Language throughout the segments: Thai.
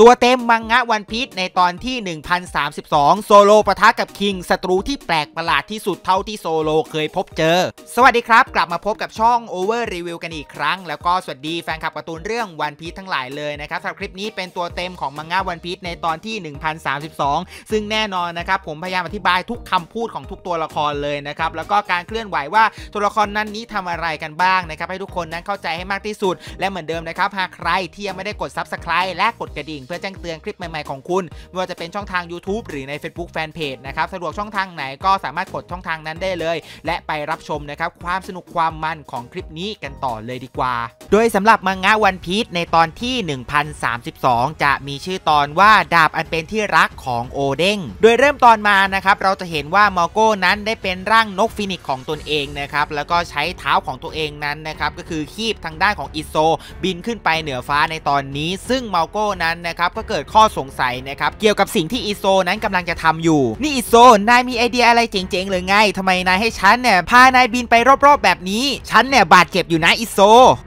ตัวเต็มมังงะวันพีชในตอนที่ 1032 โซโลปะทะกับคิงศัตรูที่แปลกประหลาดที่สุดเท่าที่โซโลเคยพบเจอ สวัสดีครับ กลับมาพบกับช่อง Over Review กันอีกครั้ง แล้วก็สวัสดีแฟนคลับการ์ตูนเรื่องวันพีชทั้งหลายเลยนะครับสำหรับคลิปนี้เป็นตัวเต็มของมังงะวันพีชในตอนที่ 1032 ซึ่งแน่นอนนะครับผมพยายามอธิบายทุกคำพูดของทุกตัวละครเลยนะครับแล้วก็การเคลื่อนไหวว่าตัวละครนั้นนี้ทำอะไรกันบ้างนะครับให้ทุกคนนั้นเข้าใจให้มากที่สุด และเหมือนเดิมนะครับหากใครที่ยังไม่ได้กด Subscribe และกดกระดิ่งเพื่อแจ้งเตือนคลิปใหม่ๆของคุณไม่ว่าจะเป็นช่องทาง YouTube หรือใน Facebook Fanpage นะครับสะดวกช่องทางไหนก็สามารถกดช่องทางนั้นได้เลย และไปรับชมนะครับความสนุกความมันของคลิปนี้กันต่อเลยดีกว่า โดยสำหรับมังงะวันพีชในตอนที่ 1032 จะมีชื่อตอนว่าดาบอันเป็นที่รักของโอเด้งโดยเริ่มตอนมานะครับเราจะเห็นว่ามาโก้นั้นได้เป็นร่างนกฟีนิกซ์ของตนเองนะครับแล้วก็ใช้เท้าของตัวเองนั้นนะครับก็คือคีบทางด้านของอิโซบินขึ้นไปเหนือฟ้าในตอนนี้ ซึ่งมาโก้นั้นนะครับก็เกิดข้อสงสัยนะครับเกี่ยวกับสิ่งที่อิโซนั้นกำลังจะทำอยู่ นี่อิโซนายมีไอเดียอะไรเจ๋งๆเลยไงทำไมนายให้ฉันเนี่ยพานายบินไปรอบๆแบบนี้ฉันเนี่ยบาดเจ็บอยู่นะอิโซ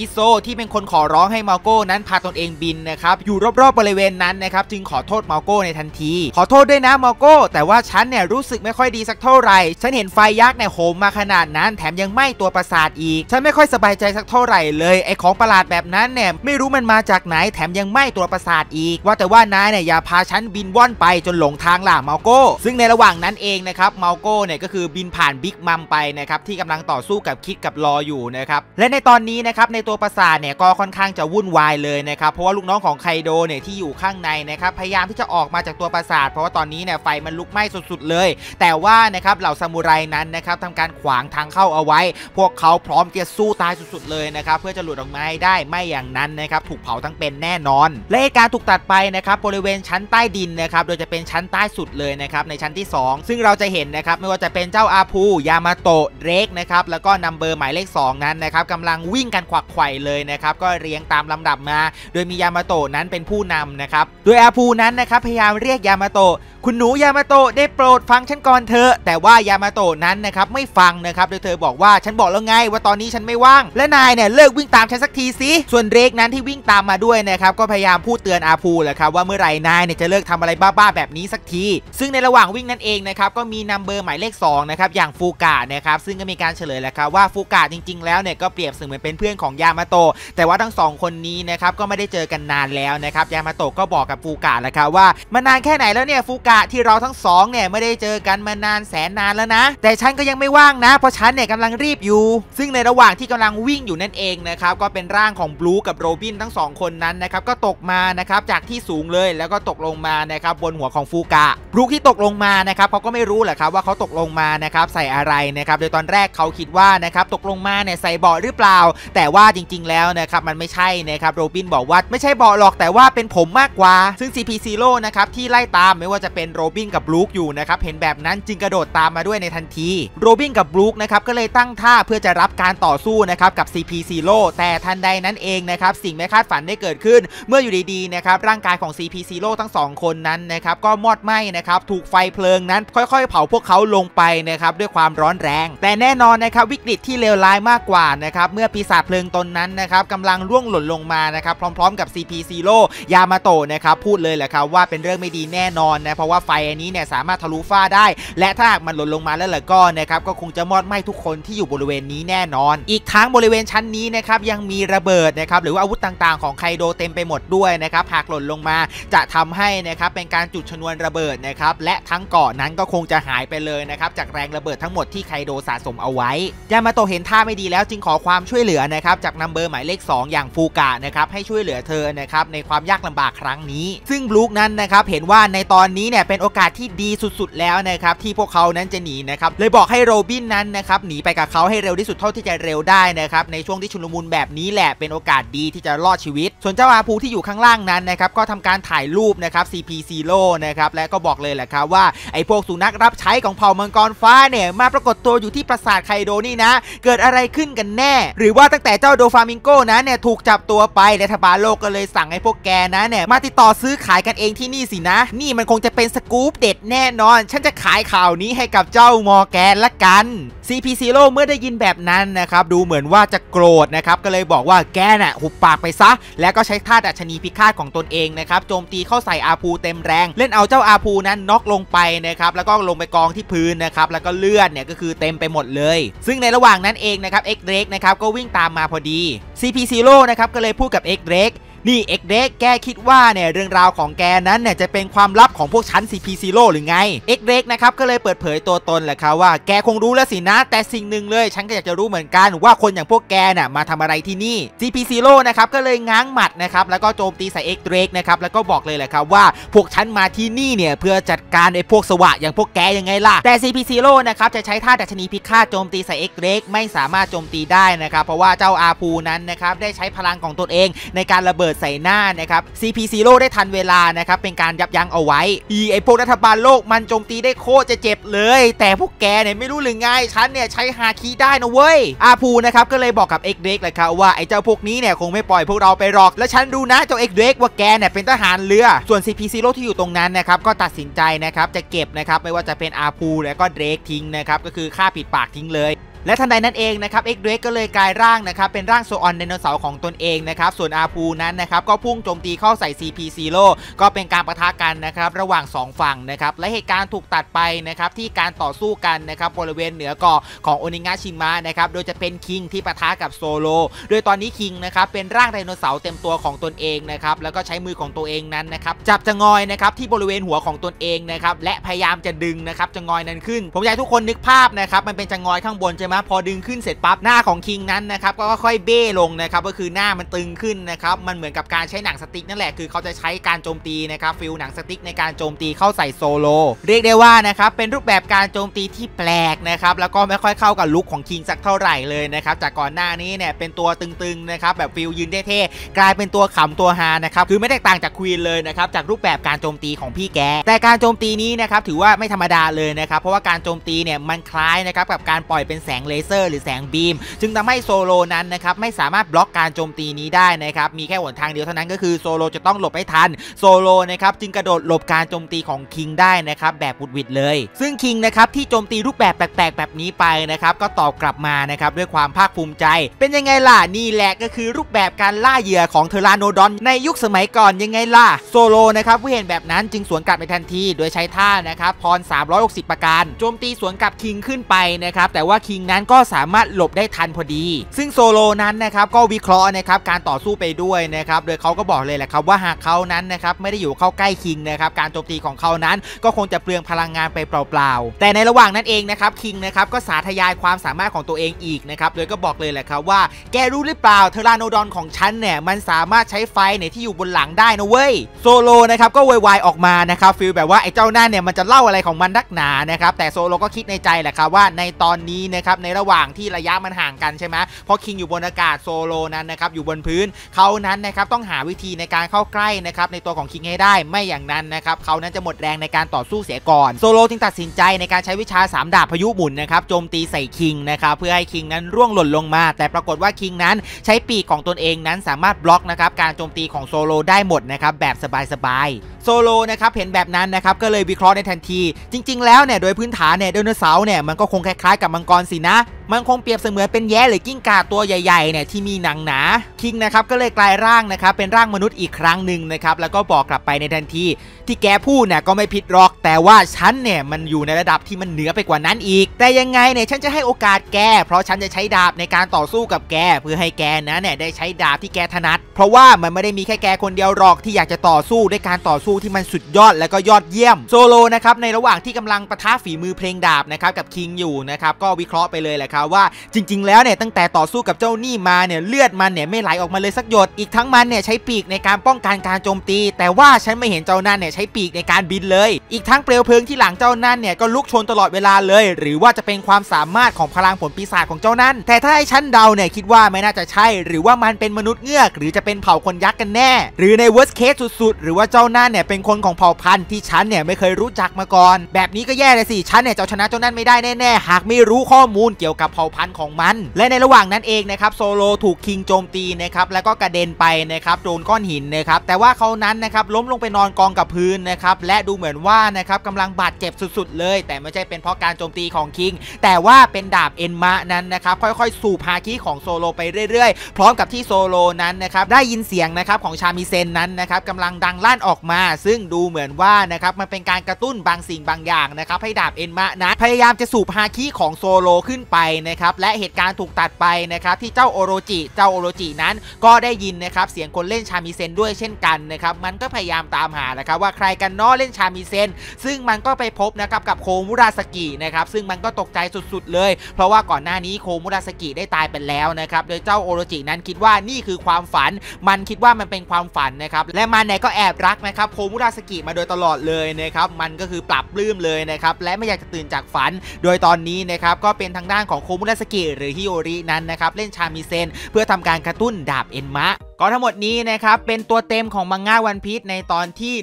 อิโซที่เป็นคนขอร้องให้มาโก้นั้นพาตนเองบินนะครับอยู่รอบๆบริเวณนั้นนะครับจึงขอโทษมาโก้ในทันที ขอโทษด้วยนะมาโก้แต่ว่าฉันเนี่ยรู้สึกไม่ค่อยดีสักเท่าไหร่ฉันเห็นไฟยักษ์เนี่ยโหมมาขนาดนั้น แถมยังไหม้ตัวปราสาทอีก ฉันไม่ค่อยสบายใจสักเท่าไหร่เลยไอของประหลาดแบบนั้นเนี่ยไม่รู้มันมาจากไหนแถมยังไหม้ตัวปราสาทอีกว่าแต่ว่านายเนี่ยอย่าพาฉันบินว่อนไปจนหลงทางล่ะมาโก้ ซึ่งในระหว่างนั้นเองนะครับมาโก้เนี่ยก็คือบินผ่านบิ๊กมัมไปนะครับที่กำลังต่อสู้กับคิดกับรออยู่นะครับและในตอนนี้นะครับในตัวประสาทเนี่ยก็ค่อนข้างจะวุ่นวายเลยนะครับเพราะว่าลูกน้องของไคโดเนี่ยที่อยู่ข้างในนะครับพยายามที่จะออกมาจากตัวประสาท เพราะว่าตอนนี้เนี่ยไฟมันลุกไหม้สุดๆเลย แต่ว่านะครับเหล่าซามูไรนั้นนะครับทำการขวางทางเข้าเอาไว้ พวกเขาพร้อมจะสู้ตายสุดๆเลยนะครับเพื่อจะหลุดออกมาให้ได้ไม่อย่างนั้นนะครับถูกเผาทั้งเป็นแน่นอน และการถูกตัดไปนะครับบริเวณชั้นใต้ดินนะครับโดยจะเป็นชั้นใต้สุดเลยนะครับในชั้นที่ 2 ซึ่งเราจะเห็นนะครับไม่ว่าจะเป็นเจ้าอาพูยามาโตะเรกนะครับแล้วก็นัมเบอร์หมายเลข 2 นั้นนะครับกำลังวิ่งกันขวักไขว่เลยนะครับก็เรียงตามลำดับมา โดยมียามาโตะนั้นเป็นผู้นำนะครับโดยอาพูนั้นนะครับพยายามเรียกยามาโตะคุณหนูยามาโตะได้โปรดฟังฉันก่อนเถอะแต่ว่ายามาโตะนั้นนะครับไม่ฟังนะครับโดยเธอบอกว่าฉันบอกแล้วไงว่าตอนนี้ฉันไม่ว่าง และนายเนี่ยเลิกวิ่งตามฉันสักทีสิส่วนเรกนั้นที่วิ่งตามมาด้วยนะครับก็พยายามพูดเตือนอาพูแหละครับว่าเมื่อไหร่นายเนี่ยจะเลิกทำอะไรบ้าๆแบบนี้สักที ซึ่งในระหว่างวิ่งนั่นเองนะครับก็มีนัมเบอร์หมายเลข2นะครับอย่างฟูกะนะครับซึ่งก็มีการเฉลยแล้วครับว่าฟูกะจริง ๆ แล้วเนี่ยก็เปรียบเสมือนเป็นเพื่อนของยามาโตะแต่ว่าทั้งสองคนนี้นะครับก็ไม่ได้เจอกันนานแล้วนะครับยามาโตะก็บอกกับฟูกะแล้วครับว่ามันานแค่ไหนแล้วเนี่ยฟูกะที่เราทั้งสองเนี่ยไม่ได้เจอกันมานานแสนนานแล้วนะ แต่ฉันก็ยังไม่ว่างนะ เพราะฉันเนี่ยกำลังรีบอยู่ ซึ่งในระหว่างที่กำลังวิ่งอยู่นั่นเองนะครับก็เป็นร่างของบลูกับโรบินทั้งสองคนนั้นนะครับก็ตกมานะครับจากที่สูงเลย แล้วก็ตกลงมานะครับบนหัวของฟูกะบลูที่ตกลงมานะครับเขาก็ไม่รู้แหละครับว่าเขาตกลงมานะครับใส่อะไรนะครับโดยตอนแรกเขาคิดว่านะครับตกลงมาเนี่ยใส่เบาะหรือเปล่า แต่ว่าจริง ๆ แล้วนะครับมันไม่ใช่นะครับโรบินบอกว่าไม่ใช่เบาะหรอกแต่ว่าเป็นผมมากกว่า ซึ่ง CP Zero นะครับที่ไล่ตามไม่ว่าจะเป็นโรบินกับบลูคอยู่นะครับเห็นแบบนั้นจึงกระโดดตามมาด้วยในทันทีโรบินกับบลูคนะครับก็เลยตั้งท่าเพื่อจะรับการต่อสู้นะครับกับ CP Zero แต่ทันใดนั้นเองนะครับสิ่งไม่คาดฝันได้เกิดขึ้น เมื่ออยู่ดีๆนะครับร่างางกายของ CP Zero ทั้งสองคนนั้นนะครับก็มอดไหม้นะครับถูกไฟเพลิงนั้น ค่อยๆ เผาพวกเขาลงไปนะครับด้วยความร้อนแรง แต่แน่นอนนะครับวิกฤตที่เลวร้ายมากกว่านะครับเมื่อปีศาจเพลิงตนนั้นนะครับกำลังร่วงหล่นลงมานะครับพร้อมๆกับ CP Zero ยามาโตะนะครับพูดเลยแหละครับว่าเป็นเรื่องไม่ดีแน่นอนนะเพราะว่าไฟอันนี้เนี่ยสามารถทะลุฟ้าได้ และถ้าหากมันหล่นลงมาแล้วล่ะก็นะครับก็คงจะมอดไหม้ทุกคนที่อยู่บริเวณนี้แน่นอน อีกทั้งบริเวณชั้นนี้นะครับยังมีระเบิดนะครับหรือว่าอาวุธต่างๆ ของไคโดเต็มไปหมดด้วยนะครับหากหล่นลงมา จะทำให้นะครับเป็นการจุดชนวนระเบิดนะครับและทั้งเกาะนั้นก็คงจะหายไปเลยนะครับจากแรงระเบิดทั้งหมดที่ไคโดสะสมเอาไว้ยามาโตเห็นท่าไม่ดีแล้วจึงขอความช่วยเหลือนะครับจากนัมเบอร์หมายเลข 2 อย่างฟูกะนะครับให้ช่วยเหลือเธอนะครับในความยากลำบากครั้งนี้ ซึ่งบลูกนั้นนะครับเห็นว่าในตอนนี้เนี่ยเป็นโอกาสที่ดีสุดๆ แล้วนะครับที่พวกเขานั้นจะหนีนะครับเลยบอกให้โรบินนั้นนะครับหนีไปกับเขาให้เร็วที่สุดเท่าที่จะเร็วได้นะครับในช่วงที่ชุลมุนแบบนี้แหละเป็นโอกาสดีที่จะรอดชีวิต ส่วนเจ้าอาภูที่อยู่ข้างล่างนั้นนะครับก็ทำการถ่ายรูปนะครับ CP Zero นะครับและก็บอกเลยแหละครับว่าไอ้พวกสุนัขรับใช้ของเผ่ามังกรฟ้าเนี่ยมาปรากฏตัวอยู่ที่ปราสาทไคโดนี่นะ เกิดอะไรขึ้นกันแน่ หรือว่าตั้งแต่เจ้าโดฟามิงโกนะเนี่ยถูกจับตัวไปรัฐบาลโลกก็เลยสั่งให้พวกแกนะเนี่ยมาติดต่อซื้อขายกันเองที่นี่สินะ นี่มันคงจะเป็นสกู๊ปเด็ดแน่นอน ฉันจะขายข่าวนี้ให้กับเจ้ามอแกนละกัน CP0 เมื่อได้ยินแบบนั้นนะครับดูเหมือนว่าจะโกรธนะครับก็เลยบอกว่าแกน่ะหุบปากไปซะ แล้วก็ใช้ท่าดัชนีพิฆาตของตนเองนะครับโจมตีเข้าใส่อาภูเต็มแรง เล่นเอาเจ้าอาภูนั้นน็อกลงไปนะครับแล้วก็ลงไปกองที่พื้นนะครับแล้วก็เลือดเนี่ยก็คือเต็มไปหมดเลย ซึ่งในระหว่างนั้นเองนะครับเอ็กซ์เดรกนะครับก็วิ่งตามมาพอดี CP0 นะครับก็เลยพูดกับเอ็กซ์เดรก นี่เอ็กซ์เดรกแกคิดว่าเนี่ยเรื่องราวของแกนั้นเนี่ยจะเป็นความลับของพวกฉัน CP0 หรือไงเอ็กซ์เดรกนะครับก็เลยเปิดเผยตัวตนแหละครับว่าแกคงรู้แล้วสินะ แต่สิ่งหนึ่งเลย ฉันก็อยากจะรู้เหมือนกันว่าคนอย่างพวกแกน่ะมาทำอะไรที่นี่ CP0 นะครับก็เลยง้างหมัดนะครับแล้วก็โจมตีใส่เอ็กซ์เดรกนะครับแล้วก็บอกเลยแหละครับว่าพวกฉันมาที่นี่เนี่ยเพื่อจัดการไอ้พวกสวะอย่างพวกแกยังไงล่ะแต่ CP0 นะครับจะใช้ท่าดัชนีพิฆาตโจมตีใส่เอ็กซ์เดรกไม่สามารถโจมตีได้นะครับเพราะว่าเจ้าอาพูนั้นนะครับได้ใช้พลังของตนเองในการระเบิดใส่หน้านะครับ CP0 ได้ทันเวลานะครับเป็นการยับยั้งเอาไว้ ไอ้พวกรัฐบาลโลกมันโจมตีได้โคตรจะเจ็บเลย แต่พวกแกเนี่ยไม่รู้หรือไงฉันเนี่ยใช้ฮาคีได้นะเว้ยอาพูนะครับก็เลยบอกกับเอ็กซ์เดรกเลยครับว่าไอ้เจ้าพวกนี้เนี่ยคงไม่ปล่อยพวกเราไปหรอก และฉันดูนะเจ้าเอ็กซ์เดรกว่าแกเนี่ยเป็นทหารเรือส่วน CP0 ที่อยู่ตรงนั้นนะครับก็ตัดสินใจนะครับจะเก็บนะครับไม่ว่าจะเป็นอาพูและก็เดรกทิ้งนะครับก็คือฆ่าปิดปากทิ้งเลย และทันใดนั้นเองนะครับเอ็กซ์เดรกก็เลยกลายร่างนะครับเป็นร่างโซออนไดโนเสาร์ของตนเองนะครับส่วนอาพูนั้นนะครับก็พุ่งโจมตีเข้าใส่ CP0 ก็เป็นการปะทะกันนะครับระหว่าง 2 ฝั่งนะครับและเหตุการณ์ถูกตัดไปนะครับที่การต่อสู้กันนะครับบริเวณเหนือเกาะของโอนิงาชิมะนะครับโดยจะเป็นคิงที่ปะทะกับโซโล โดยตอนนี้คิงนะครับเป็นร่างไดโนเสาร์เต็มตัวของตนเองนะครับแล้วก็ใช้มือของตัวเองนั้นนะครับจับจะงอยนะครับที่บริเวณหัวของตนเองนะครับและพยายามจะดึงนะครับจะงอยนั้นขึ้น ผมอยากทุกคนนึกภาพนะครับมันเป็นจะงอยข้างบนใช่ไหมพอดึงขึ้นเสร็จปั๊บหน้าของคิงนั้นนะครับก็ค่อยเบ้ลงนะครับก็คือหน้ามันตึงขึ้นนะครับมันเหมือนกับการใช้หนังสติ๊กนั่นแหละคือเขาจะใช้การโจมตีนะครับ feel หนังสติ๊กในการโจมตีเข้าใส่โซโลเรียกได้ว่านะครับเป็นรูปแบบการโจมตีที่แปลกนะครับแล้วก็ไม่ค่อยเข้ากับ look ของคิงสักเท่าไหร่เลยนะครับจากก่อนหน้านี้เนี่ยเป็นตัวตึงๆนะครับแบบ feel ยืนเท่ๆกลายเป็นตัวขำตัวฮานะครับคือไม่แตกต่างจากควีนเลยนะครับจากรูปแบบการโจมตีของพี่แก แต่การโจมตีนี้นะครับถือว่าไม่ธรรมดาเลยนะครับเพราะว่าการโจมตีเนี่ยมันคล้ายนะครับกับการปล่อยเป็นแสงเลเซอร์ หรือแสง beam จึงทำให้โซโลนั้นนะครับไม่สามารถบล็อกการโจมตีนี้ได้นะครับมีแค่หนทางเดียวเท่านั้นก็คือโซโลจะต้องหลบให้ทันโซโลนะครับจึงกระโดดหลบการโจมตีของคิงได้นะครับแบบหวุดหวิดเลย ซึ่งคิงนะครับที่โจมตีรูปแบบแปลกๆ แบบนี้ไปนะครับก็ตอบกลับมานะครับด้วยความภาคภูมิใจ เป็นยังไงล่ะนี่แหละก็คือรูปแบบการล่าเหยื่อของเทอราโนดอนในยุคสมัยก่อนยังไงล่ะโซโลนะครับเมื่อเห็นแบบนั้นจึงสวนกลับไปทันที โดยใช้ท่านะครับพร 360 ประการโจมตีสวนกลับคิงขึ้นไปนะครับแต่ว่าคิงนั้นก็สามารถหลบได้ทันพอดี ซึ่งโซโลนั้นนะครับก็วิเคราะห์นะครับการต่อสู้ไปด้วยนะครับโดยเขาก็บอกเลยแหละครับว่าหากเขานั้นนะครับไม่ได้อยู่เข้าใกล้คิงนะครับการโจมตีของเขานั้นก็คงจะเปลืองพลังงานไปเปล่าๆ แต่ในระหว่างนั้นเองนะครับคิงนะครับก็สาธยายความสามารถของตัวเองอีกนะครับโดยก็บอกเลยแหละครับว่าแกรู้หรือเปล่าเทอราโนดอนของฉันเนี่ยมันสามารถใช้ไฟเนี่ยที่อยู่บนหลังได้นะเว้ยโซโลนะครับก็โวยวายออกมานะครับ feel แบบว่าไอ้เจ้าบ้าเนี่ยมันจะเล่าอะไรของมันนักหนานะครับแต่โซโลก็คิดในใจแหละครับว่าในตอนนี้นะครับในระหว่างที่ระยะมันห่างกันใช่ไหมเพราะคิงอยู่บนอากาศโซโลนั้นนะครับอยู่บนพื้นเขานั้นนะครับต้องหาวิธีในการเข้าใกล้นะครับในตัวของคิงให้ได้ไม่อย่างนั้นนะครับเขานั้นจะหมดแรงในการต่อสู้เสียก่อนโซโลจึงตัดสินใจในการใช้วิชา 3 ดาบพายุหมุนนะครับโจมตีใส่คิงนะครับเพื่อให้คิงนั้นร่วงหล่นลงมา แต่ปรากฏว่าคิงนั้นใช้ปีกของตนเองนั้นสามารถบล็อกนะครับการโจมตีของโซโลได้หมดนะครับแบบสบายๆ โซโลนะครับเห็นแบบนั้นนะครับก็เลยวิเคราะห์ในทันที จริง ๆ แล้วเนี่ยโดยพื้นฐานเนี่ยไดโนเสาร์เนี่ยมันก็คงคล้ายๆกับมังกรสินะมันคงเปรียบเสมือนเป็นแย้หรือกิ้งก่าตัวใหญ่ๆเนี่ยที่มีหนังหนาคิงนะครับก็เลยกลายร่างนะครับเป็นร่างมนุษย์อีกครั้งหนึ่งนะครับแล้วก็บอกกลับไปในทันที ที่แกพูดเนี่ยก็ไม่ผิดหรอก แต่ว่าฉันเนี่ยมันอยู่ในระดับที่มันเหนือไปกว่านั้นอีก แต่ยังไงเนี่ยฉันจะให้โอกาสแก เพราะฉันจะใช้ดาบในการต่อสู้กับแก เพื่อให้แกนะเนี่ยได้ใช้ดาบที่แกถนัด เพราะว่ามันไม่ได้มีแค่แกคนเดียวหรอกที่อยากจะต่อสู้ด้วยการต่อสู้ที่มันสุดยอดและก็ยอดเยี่ยมโซโลนะครับในระหว่างที่กำลังปะทะฝีมือเพลงดาบนะครับกับคิงอยู่นะครับก็วิเคราะห์ไปเลยแหละครับว่าจริง ๆ แล้วเนี่ยตั้งแต่ต่อสู้กับเจ้านี่มาเนี่ยเลือดมันเนี่ยไม่ไหลออกมาเลยสักหยด อีกทั้งมันเนี่ยใช้ปีกในการป้องกันการโจมตี แต่ว่าฉันไม่เห็นเจ้านั่นเนี่ยใช้ปีกในการบินเลย อีกทั้งเปลวเพลิงที่หลังเจ้านั่นเนี่ยก็ลุกโชนตลอดเวลาเลย หรือว่าจะเป็นความสามารถของพลังผลปีศาจของเจ้านั่น แต่ถ้าให้ฉันเดาเนี่ยคิดว่าไม่น่าจะใช่ หรือว่ามันเป็นมนุษย์เงือก หรือจะเป็นเผ่าคนยักษ์กันแน่ หรือใน worst case สุดๆ หรือว่าเจ้านั่นเนี่ยเป็นคนของเผ่าพันธุ์ที่ฉันเนี่ยไม่เคยรู้จักมาก่อน แบบนี้ก็แย่เลยสิฉันเนี่ยจะชนะเจ้านั่นไม่ได้แน่ๆหากไม่รู้ข้อมูลเกี่ยวกับกับเผ่าพันธุ์ของมัน และในระหว่างนั้นเองนะครับโซโลถูกคิงโจมตีนะครับแล้วก็กระเด็นไปนะครับโดนก้อนหินนะครับแต่ว่าเขานั้นนะครับล้มลงไปนอนกองกับพื้นนะครับและดูเหมือนว่านะครับกำลังบาดเจ็บสุดๆ เลย แต่ไม่ใช่เป็นเพราะการโจมตีของคิง แต่ว่าเป็นดาบเอ็นมะนั้นนะครับค่อยๆ สูบฮาคิของโซโลไปเรื่อยๆ พร้อมกับที่โซโลนั้นนะครับได้ยินเสียงนะครับของชามิเซนนั้นนะครับกำลังดังลั่นออกมา ซึ่งดูเหมือนว่านะครับมันเป็นการกระตุ้นบางสิ่งบางอย่างนะครับให้ดาบเอ็นมะนั้นพยายามจะสูบฮาคิของโซโลขึ้นไปนะครับและเหตุการณ์ถูกตัดไปนะครับที่เจ้าโอโรจิเจ้าโอโรจินั้นก็ได้ยินนะครับเสียงคนเล่นชามิเซนด้วยเช่นกันนะครับมันก็พยายามตามหานะครับว่าใครกันน้อเล่นชามิเซนซึ่งมันก็ไปพบนะครับกับโคมุราสกินะครับซึ่งมันก็ตกใจสุดๆเลย เพราะว่าก่อนหน้านี้โคมุราสกิได้ตายไปแล้วนะครับโดยเจ้าโอโรจินั้นคิดว่านี่คือความฝัน มันคิดว่ามันเป็นความฝันนะครับและมันเนี่ยก็แอบรักนะครับโคมุราสกิมาโดยตลอดเลยนะครับมันก็คือปลาบปลื้มเลยนะครับและไม่อยากจะตื่นจากฝัน โดยตอนนี้นะครับก็เป็นทางด้านของโคมุราสกิหรือฮิโอรินั้นนะครับเล่นชามิเซน เพื่อทำการกระตุ้นดาบเอ็นมะ ก็ทั้งหมดนี้นะครับเป็นตัวเต็มของมังงะวันพีชในตอนที่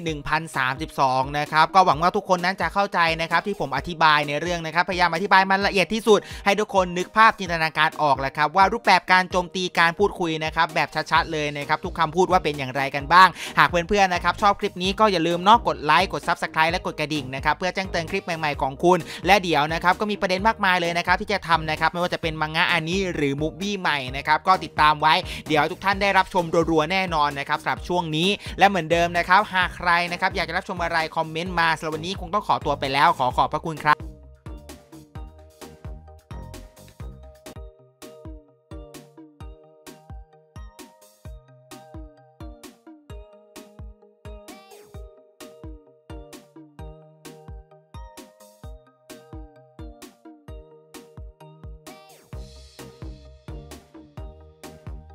1032 นะครับก็หวังว่าทุกคนนั้นจะเข้าใจนะครับที่ผมอธิบายในเรื่องนะครับพยายามอธิบายมันละเอียดที่สุด ให้ทุกคนนึกภาพจินตนาการออกแหละครับว่ารูปแบบการโจมตีการพูดคุยนะครับแบบชัดๆเลยนะครับทุกคำพูดว่าเป็นอย่างไรกันบ้าง หากเพื่อนๆนะครับชอบคลิปนี้ก็อย่าลืมเนอกกดไลค์กด Subscribe และกดกระดิ่งนะครับเพื่อแจ้งเตือนคลิปใหม่ๆของคุณ และเดี๋ยวนะครับก็มีประเด็นมากมายเลยนะครับที่จะทำนะครับไม่ว่าจะเป็นมังงะอันนี้หรือมูฟวี่ใหม่นะครับก็ติดตามไว้เดี๋ยวทุกท่านได้รับชมรัวๆแน่นอนนะครับสำหรับช่วงนี้และเหมือนเดิมนะครับ หากใครนะครับอยากจะรับชมอะไรคอมเมนต์มาสำหรับวันนี้คงต้องขอตัวไปแล้วขอขอบพระคุณครับ